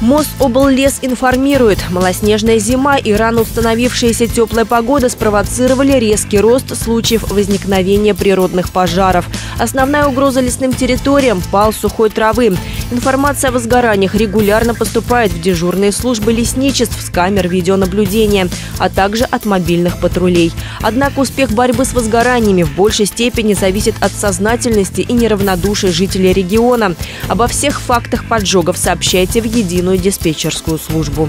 Мособллес информирует, малоснежная зима и рано установившаяся теплая погода спровоцировали резкий рост случаев возникновения природных пожаров. Основная угроза лесным территориям – пал сухой травы. Информация о возгораниях регулярно поступает в дежурные службы лесничеств с камер видеонаблюдения, а также от мобильных патрулей. Однако успех борьбы с возгораниями в большей степени зависит от сознательности и неравнодушия жителей региона. Обо всех фактах поджогов сообщайте в единую диспетчерскую службу.